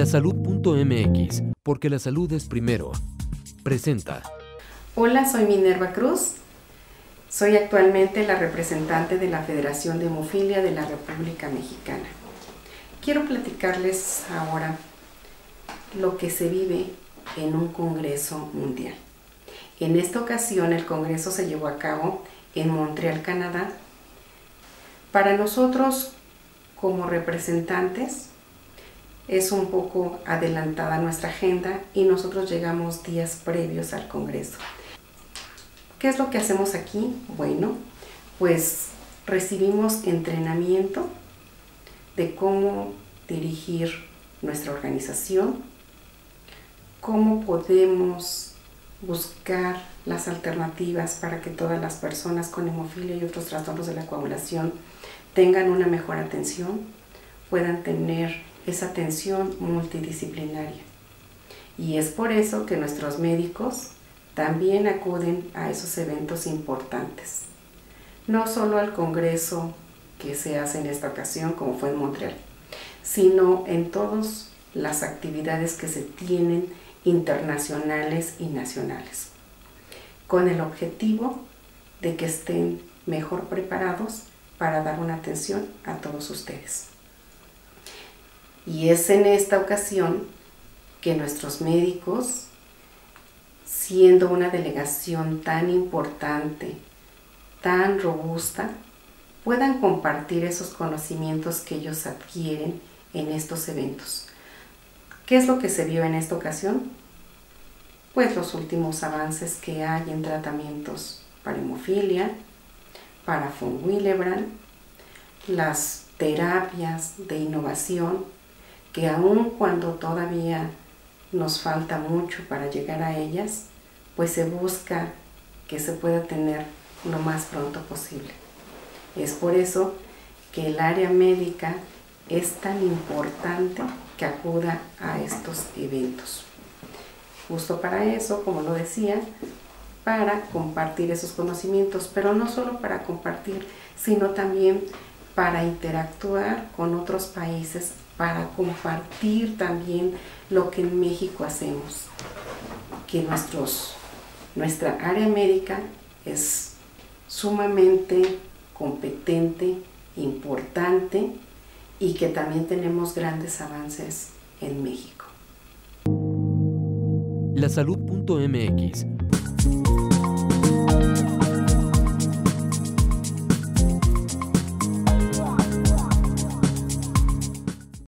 Lasalud.mx, porque la salud es primero. Presenta. Hola, soy Minerva Cruz. Soy actualmente la representante de la Federación de Hemofilia de la República Mexicana. Quiero platicarles ahora lo que se vive en un Congreso Mundial. En esta ocasión el Congreso se llevó a cabo en Montreal, Canadá. Para nosotros como representantes es un poco adelantada nuestra agenda y nosotros llegamos días previos al Congreso. ¿Qué es lo que hacemos aquí? Bueno, pues recibimos entrenamiento de cómo dirigir nuestra organización, cómo podemos buscar las alternativas para que todas las personas con hemofilia y otros trastornos de la coagulación tengan una mejor atención, puedan tener esa atención multidisciplinaria. Y es por eso que nuestros médicos también acuden a esos eventos importantes. No solo al Congreso que se hace en esta ocasión, como fue en Montreal, sino en todas las actividades que se tienen internacionales y nacionales, con el objetivo de que estén mejor preparados para dar una atención a todos ustedes. Y es en esta ocasión que nuestros médicos, siendo una delegación tan importante, tan robusta, puedan compartir esos conocimientos que ellos adquieren en estos eventos. ¿Qué es lo que se vio en esta ocasión? Pues los últimos avances que hay en tratamientos para hemofilia, para von Willebrand, las terapias de innovación que aun cuando todavía nos falta mucho para llegar a ellas, pues se busca que se pueda tener lo más pronto posible. Es por eso que el área médica es tan importante que acuda a estos eventos. Justo para eso, como lo decía, para compartir esos conocimientos, pero no solo para compartir, sino también para interactuar con otros países para compartir también lo que en México hacemos, que nuestros, nuestra área médica es sumamente competente, importante y que también tenemos grandes avances en México. Lasalud.mx